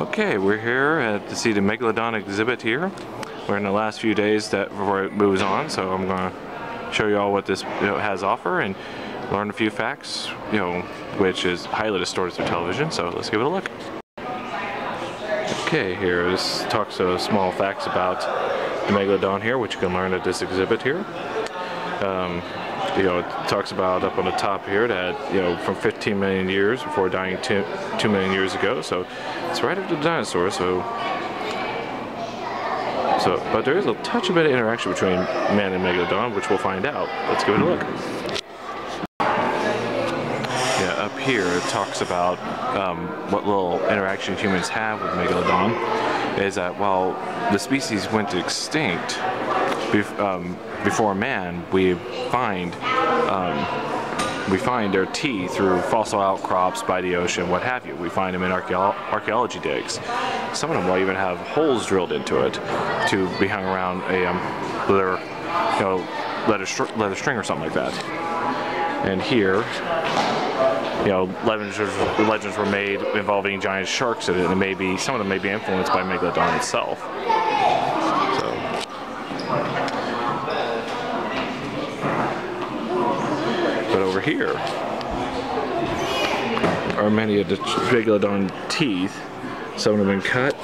Okay, we're here at, to see the Megalodon exhibit here. We're in the last few days that before it moves on, so I'm going to show you all what this you know, has offer and learn a few facts, you know, which is highly distorted through television. So let's give it a look. Okay, here this talks of small facts about the Megalodon here, which you can learn at this exhibit here. Um, you know, it talks about up on the top here that, you know, from 15 million years before dying two, 2 million years ago. So it's right after the dinosaurs. So, so, but there is a touch of bit of interaction between man and Megalodon, which we'll find out. Let's give it a look. Yeah, up here it talks about um, what little interaction humans have with Megalodon. Is that while the species went extinct, um, before man, we find um, we find their teeth through fossil outcrops by the ocean, what have you. We find them in archaeo archaeology digs. Some of them will even have holes drilled into it to be hung around a um, leather, you know, leather, str leather string or something like that. And here, you know, legends, legends were made involving giant sharks in it, and maybe some of them may be influenced by Megalodon itself. Over here are many of the Megalodon teeth. Some have been cut.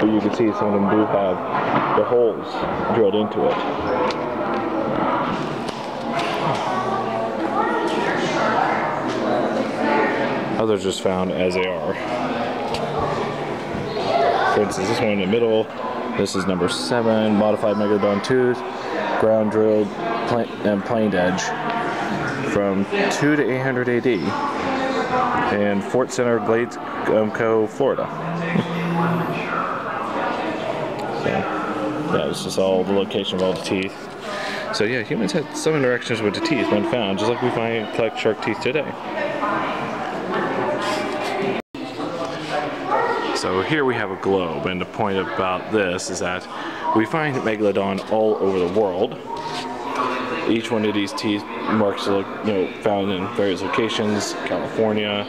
But you can see some of them do have the holes drilled into it. Others just found as they are. For instance, this one in the middle this is number seven, modified Megalodon tooth, ground drilled and planed edge from 2 to 800 AD in Fort Center, Glades um, Co., Florida. so, yeah, this is all the location of all the teeth. So yeah, humans had some interactions with the teeth when found, just like we find collect shark teeth today. So here we have a globe, and the point about this is that we find Megalodon all over the world. Each one of these teeth marks, you know, found in various locations, California,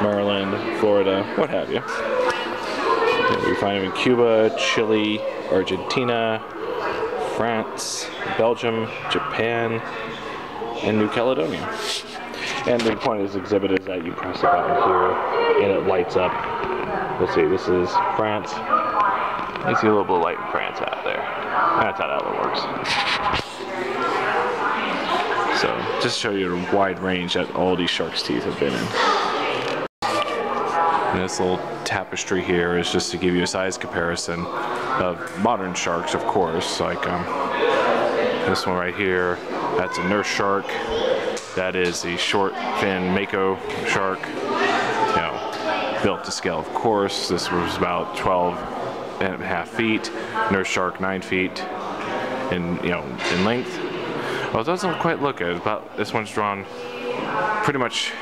Maryland, Florida, what have you. We find them in Cuba, Chile, Argentina, France, Belgium, Japan, and New Caledonia. And the point of this exhibit is that you press a button here and it lights up Let's see, this is France. You see a little bit of light in France out there. That's how that works. So, just to show you the wide range that all these shark's teeth have been in. And this little tapestry here is just to give you a size comparison of modern sharks, of course. Like um, this one right here, that's a nurse shark. That is the short fin mako shark built to scale, of course. This was about 12 and a half feet. Nurse shark, nine feet in, you know, in length. Well, it doesn't quite look it. About this one's drawn pretty much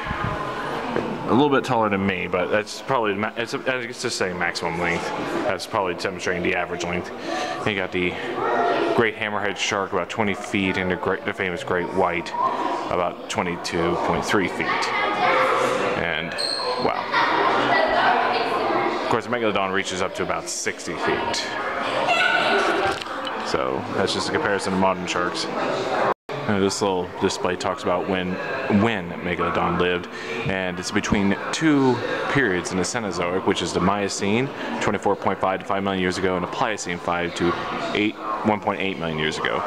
a little bit taller than me, but that's probably, it's, it's just saying maximum length. That's probably demonstrating the average length. And you got the great hammerhead shark, about 20 feet, and the, great, the famous great white, about 22.3 feet. And wow. Of course, Megalodon reaches up to about 60 feet. So that's just a comparison to modern sharks. This little display talks about when when Megalodon lived, and it's between two periods in the Cenozoic, which is the Miocene, 24.5 to 5 million years ago, and the Pliocene, 5 to 8, 1.8 million years ago.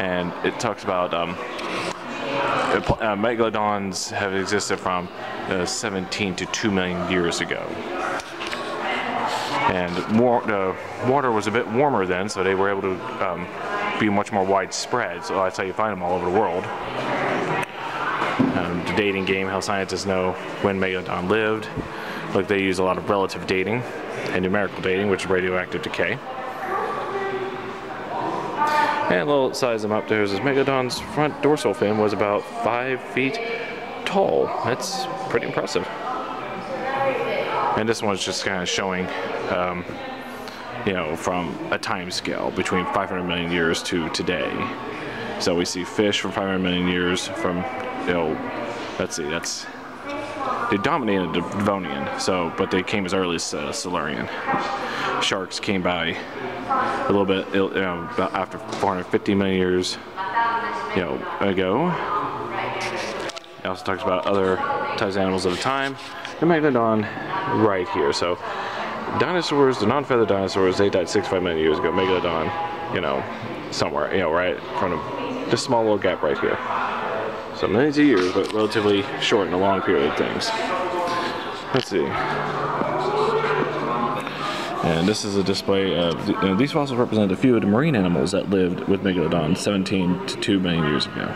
And it talks about um, uh, megalodons have existed from uh, 17 to 2 million years ago and the water was a bit warmer then, so they were able to um, be much more widespread. So that's how you find them all over the world. Um, the dating game, how scientists know when Megalodon lived. Look, they use a lot of relative dating and numerical dating, which is radioactive decay. And a little size them up there. This Megalodon's front dorsal fin was about five feet tall. That's pretty impressive. And this one's just kind of showing, um, you know, from a time scale between 500 million years to today. So we see fish from 500 million years from, you know, let's see, that's they dominated the Devonian, so but they came as early as uh, Silurian. Sharks came by a little bit, you know, after 450 million years, you know, ago. It also talks about other types of animals at the time. The Megalodon right here. So dinosaurs, the non-feathered dinosaurs, they died 65 million years ago. Megalodon, you know, somewhere, you know, right in front of this small little gap right here. So millions of years, but relatively short in a long period of things. Let's see. And this is a display of, these fossils represent a few of the marine animals that lived with Megalodon 17 to 2 million years ago.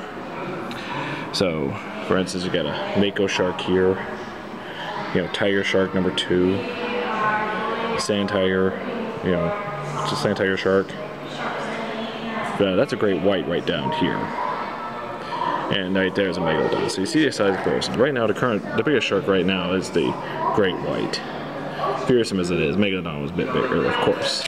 So, for instance, you got a mako shark here, you know, tiger shark number two, sand tiger, you know, it's a sand tiger shark. But that's a great white right down here. And right there is a megalodon. So you see the size comparison. Right now, the current, the biggest shark right now is the great white fearsome as it is, Megalodon was a bit bigger, of course.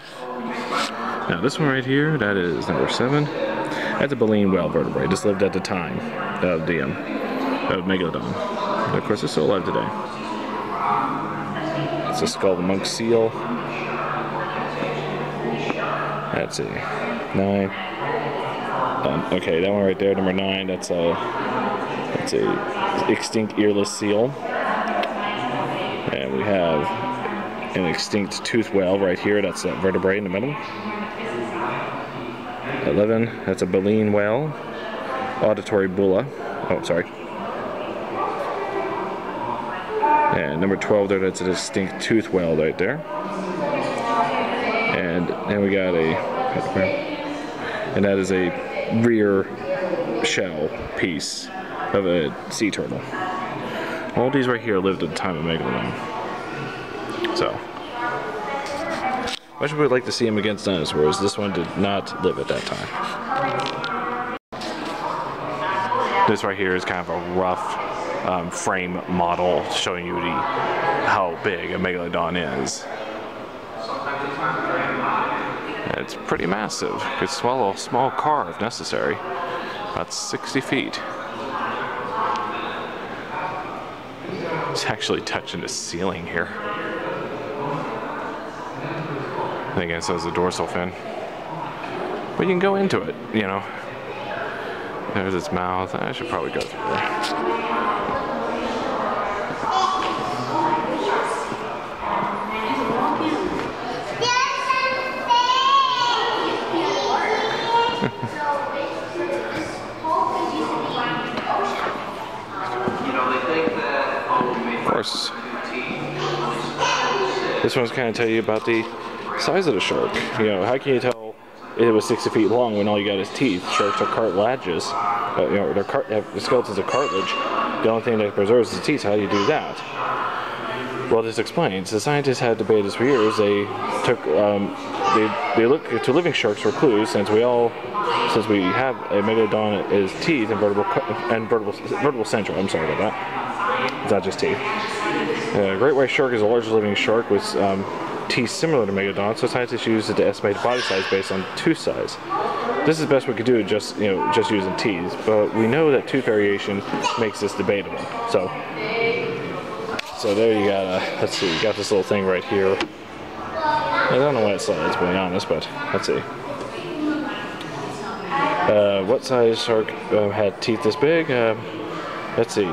Now this one right here, that is number seven. That's a baleen whale vertebrate. Just lived at the time of the um, of Megalodon. And of course, it's still alive today. It's a skull a monk seal. Let's see, nine. Um, okay, that one right there, number nine. That's a that's a extinct earless seal. And we have an extinct tooth whale right here. That's that vertebrae in the middle. 11, that's a baleen whale. Auditory bulla. Oh, sorry. And number 12 there, that's a distinct tooth whale right there. And then we got a, and that is a rear shell piece of a sea turtle. All these right here lived at the time of Megalodon. So, much would like to see him against dinosaurs. This one did not live at that time. This right here is kind of a rough um, frame model showing you the, how big a megalodon is. It's pretty massive. Could swallow a small car if necessary. About 60 feet. It's actually touching the ceiling here. I think it says the dorsal fin. But you can go into it, you know. There's its mouth. I should probably go through there. of course. This one's kind of tell you about the size of the shark. You know, how can you tell it was 60 feet long when all you got is teeth? Sharks are cartilages. Uh, you know, their car have skeletons of cartilage. The only thing that preserves is teeth. How do you do that? Well, this explains. The scientists had debated this for years. They took, um, they, they look to living sharks for clues since we all, since we have a megalodon is teeth and vertebral, and vertebral, vertebral central. I'm sorry about that. It's not just teeth. A great white shark is a large living shark with um, teeth similar to megalodon, so scientists use it to estimate body size based on tooth size. This is the best we could do, just you know, just using teeth. But we know that tooth variation makes this debatable. So, so there you got. Uh, let's see, you got this little thing right here. I don't know why it slides, to be honest, but let's see. Uh, what size shark uh, had teeth this big? Uh, let's see.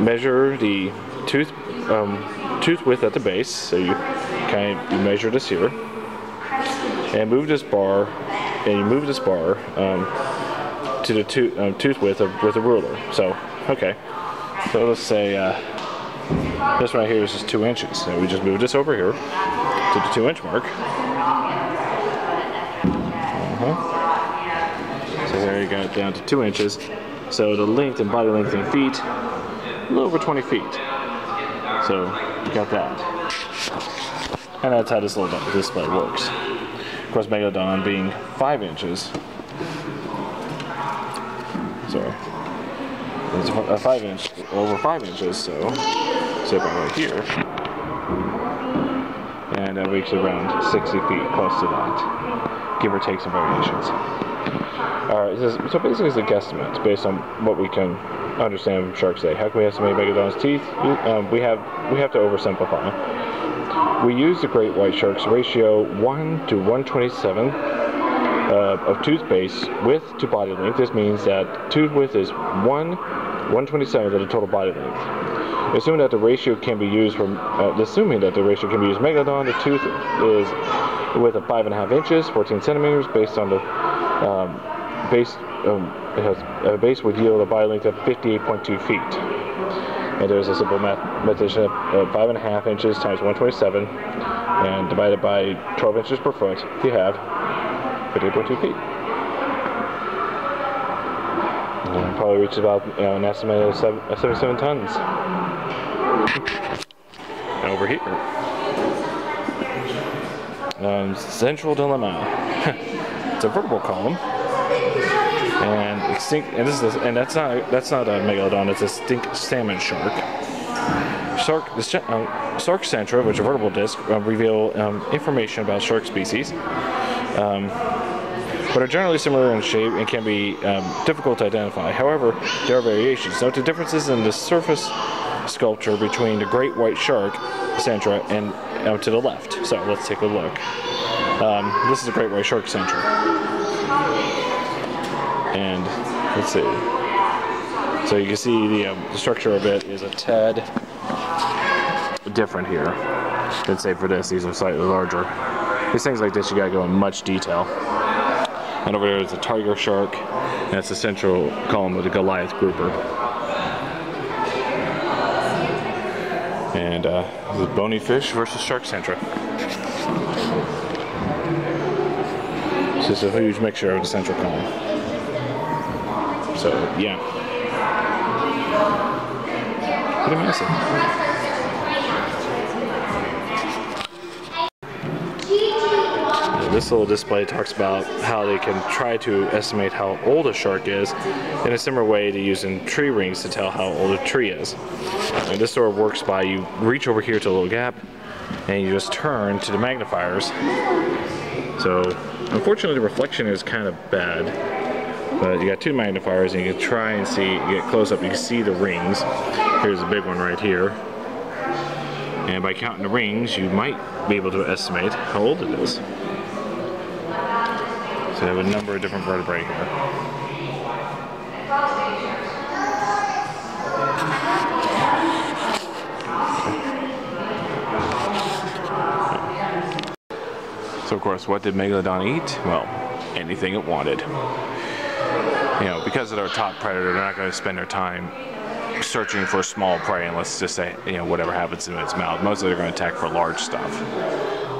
Measure the tooth um, tooth width at the base. So you kind of you measure this here, and move this bar, and you move this bar um, to the tooth, um, tooth width of, with a ruler. So okay, so let's say uh, this right here is just two inches. So we just move this over here to the two inch mark. Uh-huh. So here you got it down to two inches. So the length and body length in feet, a little over 20 feet. So you got that. And that's how this little display works. Of course, Megalodon being five inches. Sorry. It's a five inch, over five inches, so sit right here. And that makes around 60 feet close to that, give or take some variations. Uh, Alright, so basically it's a guesstimate based on what we can understand sharks say. How can we estimate megalodon's teeth? Um, we have we have to oversimplify. We use the great white shark's ratio 1 to 127 uh, of tooth base width to body length. This means that tooth width is 1 127 of the total body length. Assuming that the ratio can be used from, uh, assuming that the ratio can be used megalodon, the tooth is with a five and a half inches, 14 centimeters, based on the um, base. Um, it has a base would yield a body length of 58.2 feet. And there's a simple mathematician of five and a half inches times 127, and divided by 12 inches per foot, you have 58.2 feet. And probably reaches about you know, an estimated of 77 tons. Over here. Um, central dilemma. it's a vertebral column, and extinct. And this is and that's not that's not a megalodon. It's a stink salmon shark. Shark, the uh, shark centra, which are vertebral disc, uh, reveal um, information about shark species. Um, but are generally similar in shape and can be um, difficult to identify. However, there are variations. Note the differences in the surface sculpture between the great white shark, Centra, and out to the left. So let's take a look. Um, this is a great white shark Centra. And let's see. So you can see the, um, the structure of it is a tad different here than say for this. These are slightly larger. These things like this you gotta go in much detail. And over there is a tiger shark. And that's the central column of the Goliath grouper. And uh, the bony fish versus shark centra. This is a huge mixture of the central column. So yeah. Pretty massive. this little display talks about how they can try to estimate how old a shark is in a similar way to using tree rings to tell how old a tree is. And this sort of works by you reach over here to a little gap and you just turn to the magnifiers. So unfortunately the reflection is kind of bad. But you got two magnifiers and you can try and see, get close up, you can see the rings. Here's a big one right here. And by counting the rings, you might be able to estimate how old it is. So they have a number of different vertebrae here. So of course, what did Megalodon eat? Well, anything it wanted. You know, because they're a top predator, they're not going to spend their time searching for small prey unless just say, you know, whatever happens in its mouth. Mostly they're going to attack for large stuff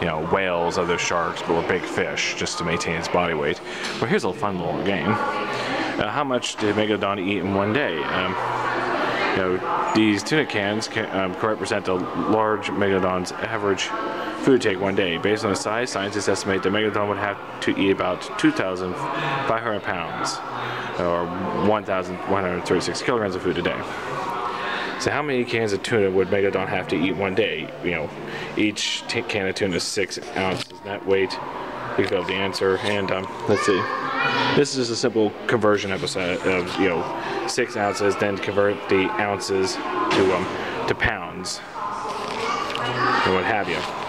you know, whales, other sharks, or big fish just to maintain its body weight. But here's a fun little game. Uh, how much did Megalodon eat in one day? Um, you know, these tuna cans can, um, represent a large Megalodon's average food take one day. Based on the size, scientists estimate that Megalodon would have to eat about 2,500 pounds, or 1,136 kilograms of food a day. So how many cans of tuna would Megalodon have to eat one day? You know, each can of tuna is six ounces net weight. We have the answer, and um, let's see. This is a simple conversion episode of you know six ounces, then convert the ounces to um to pounds and what have you.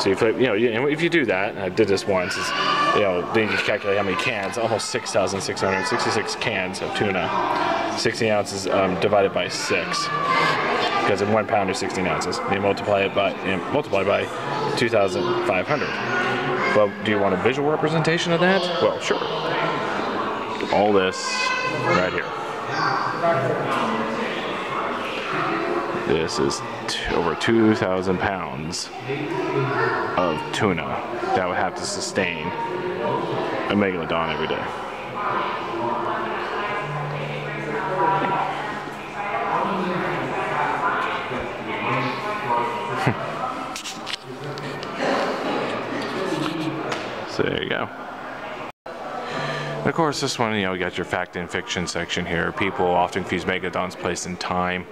So you you know, if you do that, I did this once, is, you know, then you calculate how many cans, almost 6,666 cans of tuna, 16 ounces um, divided by six because in one pound is 16 ounces. You multiply it by multiply by 2,500. Well, do you want a visual representation of that? Well, sure. All this right here. This is over 2,000 pounds of tuna that would have to sustain a megalodon every day. So there you go. Of course, this one, you know, you got your fact and fiction section here. People often confuse Megalodon's place in time.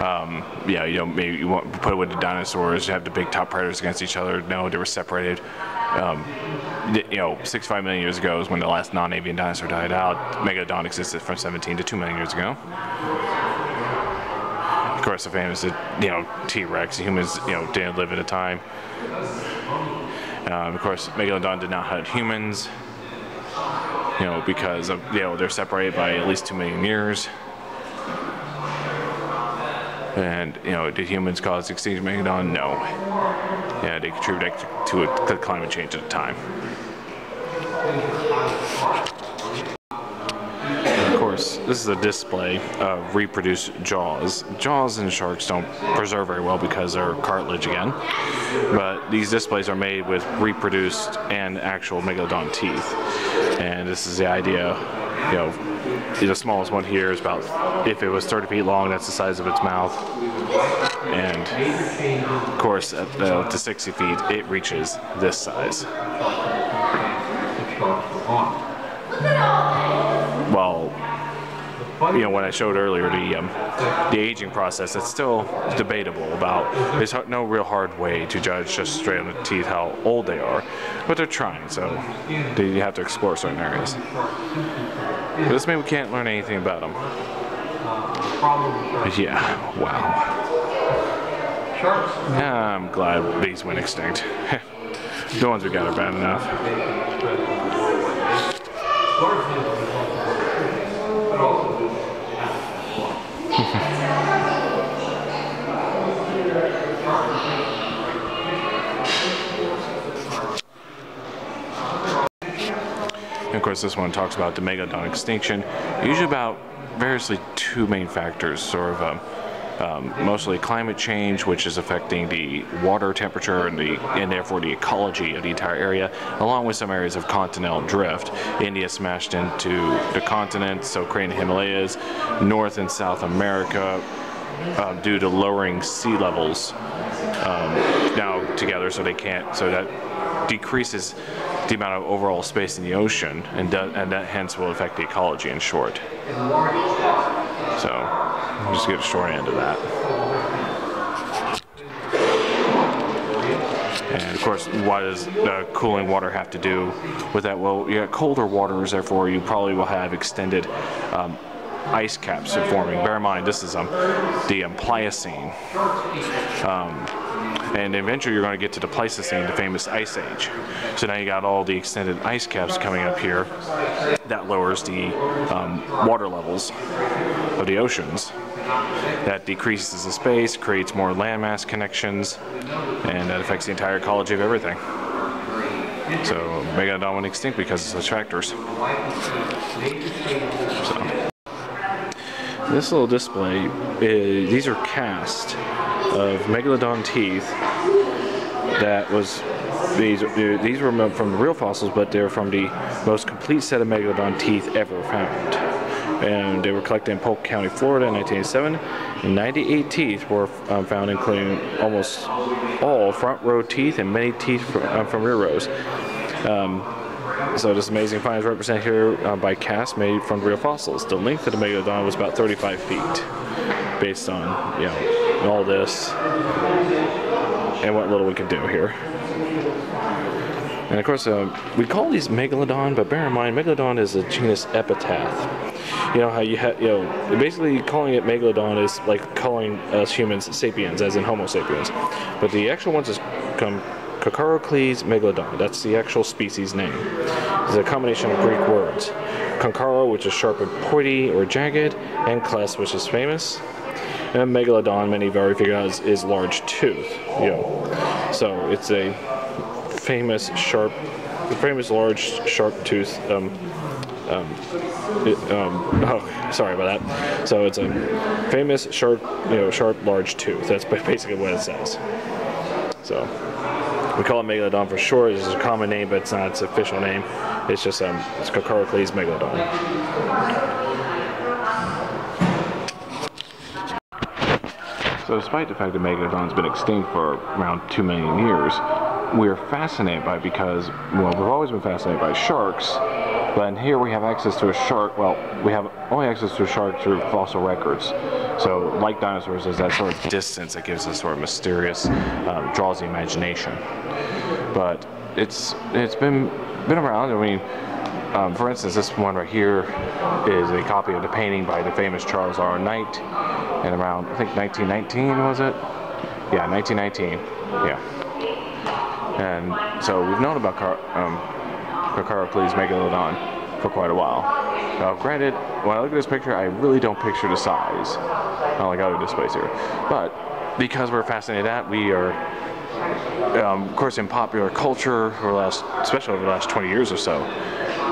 Um, yeah, you know, maybe you want to put it with the dinosaurs, you have the big top predators against each other. No, they were separated. Um, you know, 65 million years ago is when the last non-avian dinosaur died out. Megalodon existed from 17 to 2 million years ago. Of course, the famous, you know, T-Rex. Humans, you know, didn't live at a time. Um, of course, Megalodon did not hunt humans you know, because of, you know, they're separated by at least two million years. And, you know, did humans cause extinction megalodon? No. Yeah, they contributed to, a, climate change at the time. of course, this is a display of reproduced jaws. Jaws in sharks don't preserve very well because they're cartilage again. But these displays are made with reproduced and actual megalodon teeth. And this is the idea, you know, the smallest one here is about, if it was 30 feet long, that's the size of its mouth. And of course, at uh, to 60 feet, it reaches this size. Well, you know, when I showed earlier the um, the aging process, it's still debatable about. There's no real hard way to judge just straight on the teeth how old they are, but they're trying, so they have to explore certain areas. But this means we can't learn anything about them. But yeah, wow. Yeah, I'm glad these went extinct. the ones we got are bad enough. Course, this one talks about the megalodon extinction, usually about variously two main factors, sort of um, um, mostly climate change, which is affecting the water temperature and the and therefore the ecology of the entire area, along with some areas of continental drift. India smashed into the continent, so creating the Himalayas, North and South America, uh, due to lowering sea levels um, now together, so they can't. So that decreases the amount of overall space in the ocean, and, do, and that hence will affect the ecology in short. So, just get a short end of that. And of course, what does uh, cooling water have to do with that? Well, you got colder waters, therefore you probably will have extended um, ice caps forming. Bear in mind, this is um, the um, Pliocene. Um, and eventually you're going to get to the Pleistocene, the famous Ice Age. So now you got all the extended ice caps coming up here. That lowers the um, water levels of the oceans. That decreases the space, creates more landmass connections, and that affects the entire ecology of everything. So Megalodon went extinct because of such factors. So. This little display, is, these are cast of megalodon teeth that was these these were from the real fossils, but they're from the most complete set of megalodon teeth ever found. And they were collected in Polk County, Florida in 1987. And 98 teeth were um, found, including almost all front row teeth and many teeth from, um, from rear rows. Um, so this amazing find is represented here uh, by casts made from real fossils. The length of the megalodon was about 35 feet, based on you know all this and what little we can do here. And of course, uh, we call these megalodon, but bear in mind, megalodon is a genus epithet. You know how you have, you know, basically calling it megalodon is like calling us humans sapiens, as in Homo sapiens. But the actual ones is come megalodon. That's the actual species name. It's a combination of Greek words. Concaro, which is sharp and pointy or jagged, and Kles, which is famous. And megalodon, many out, is, large tooth. Know. So it's a famous sharp, famous large sharp tooth. Um, um, it, um, oh, sorry about that. So it's a famous sharp, you know, sharp large tooth. That's basically what it says. So we call it megalodon for short. It's a common name, but it's not its official name. It's just um, it's Carcharocles megalodon. So despite the fact that Megalodon's been extinct for around 2 million years, we're fascinated by because, well, we've always been fascinated by sharks, But here we have access to a shark. Well, we have only access to a shark through fossil records. So, like dinosaurs, there's that sort of distance that gives us sort of mysterious, um, draws the imagination. But it's it's been been around. I mean, um, for instance, this one right here is a copy of the painting by the famous Charles R. Knight, in around I think 1919 was it? Yeah, 1919. Yeah. And so we've known about Car um, Carcharocles Megalodon for quite a while. Now, granted, when I look at this picture, I really don't picture the size, not like other displays here. But because we're fascinated at, we are, um, of course, in popular culture over last, especially over the last 20 years or so,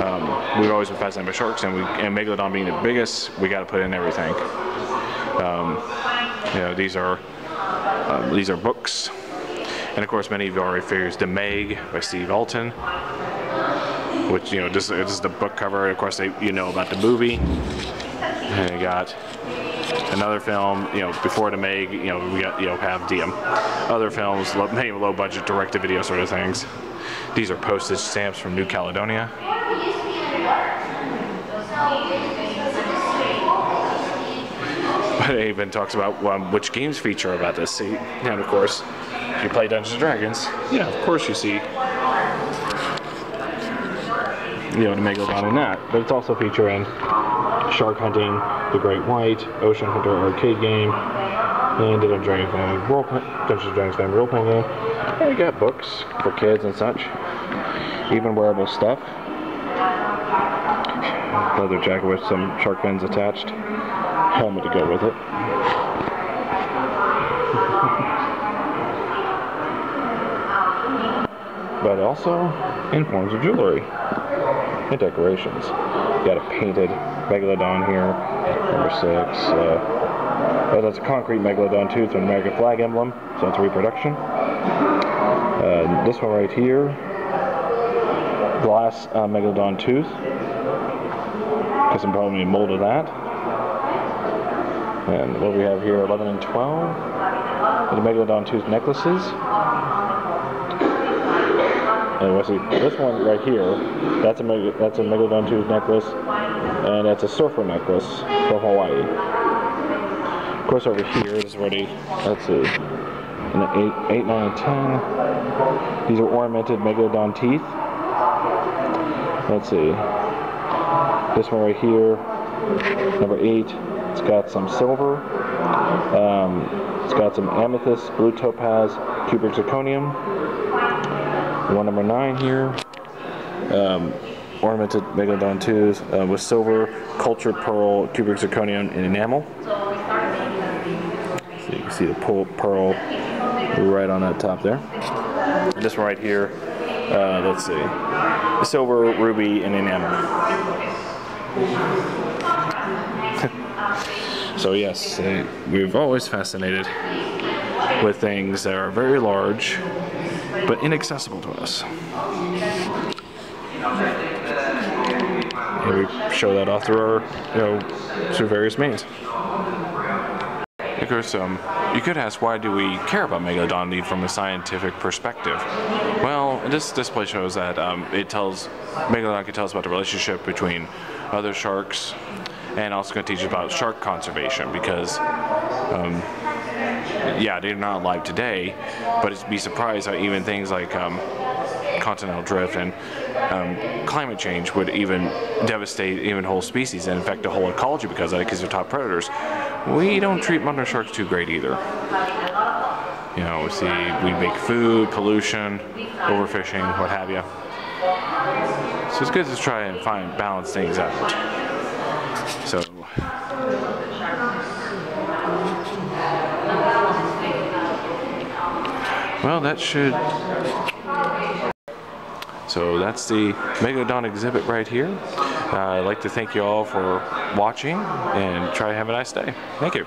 um, we've always been fascinated by sharks, and, we, and Megalodon being the biggest, we got to put in everything. Um, you know, these are um, these are books, and of course, many of you already figures The Meg by Steve Alten, which you know, this, this is the book cover. Of course, they, you know about the movie. And you got another film, you know, before the Meg, you know, we got, you know, have um, other films, low, many low budget direct to video sort of things. These are postage stamps from New Caledonia. But it even talks about um, which games feature about this. See, and of course, if you play Dungeons and Dragons, yeah, of course you see you know, the Megalodon in that. But it's also featuring Shark Hunting, The Great White, Ocean Hunter arcade game, and the Dungeons Dragons family role Dungeons and Dragons family role playing game. And you got books for kids and such, even wearable stuff. Leather jacket with some shark fins attached, helmet to go with it. but also in forms of jewelry and decorations. You got a painted megalodon here, number six. Uh, oh, that's a concrete megalodon tooth with an American flag emblem, so it's a reproduction. Uh, this one right here, glass uh, megalodon tooth. Custom probably mold of that. And what we have here, 11 and 12, the megalodon tooth necklaces. And we'll see this one right here. That's a that's a megalodon tooth necklace, and that's a surfer necklace from Hawaii. Of course, over here is already let's see, eight, nine, ten. These are ornamented megalodon teeth. Let's see. This one right here, number eight. It's got some silver. Um, it's got some amethyst, blue topaz, cubic zirconium one number nine here. Um, ornamented megalodon tooth uh, with silver, cultured pearl, cubic zirconium, and enamel. So you can see the pearl right on that top there. This one right here, uh, let's see, silver, ruby, and enamel. so yes, we've always fascinated with things that are very large but inaccessible to us. And we show that off through our, you know, through various means. Of course, um, you could ask why do we care about Megalodon from a scientific perspective? Well, this display shows that um, it tells Megalodon can tell us about the relationship between other sharks, and also going to teach us about shark conservation because um, yeah, they're not alive today, but it's be surprised how even things like um, continental drift and um, climate change would even devastate even whole species and affect the whole ecology because of it, because they're top predators. We don't treat mother sharks too great either. You know, we see we make food, pollution, overfishing, what have you. So it's good to try and find balance things out. So Well, that should... So that's the Megalodon exhibit right here. Uh, I'd like to thank you all for watching and try to have a nice day. Thank you.